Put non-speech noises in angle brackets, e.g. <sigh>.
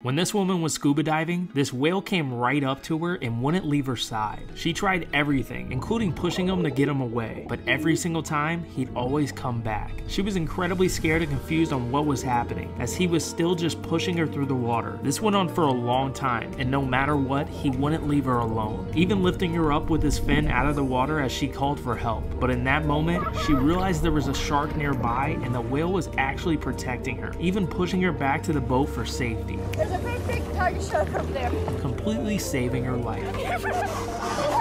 When this woman was scuba diving, this whale came right up to her and wouldn't leave her side. She tried everything, including pushing him to get him away, but every single time, he'd always come back. She was incredibly scared and confused on what was happening, as he was still just pushing her through the water. This went on for a long time, and no matter what, he wouldn't leave her alone, even lifting her up with his fin out of the water as she called for help. But in that moment, she realized there was a shark nearby and the whale was actually protecting her, even pushing her back to the boat for safety. There's a big, big tiger shark up there. completely saving her life. <laughs>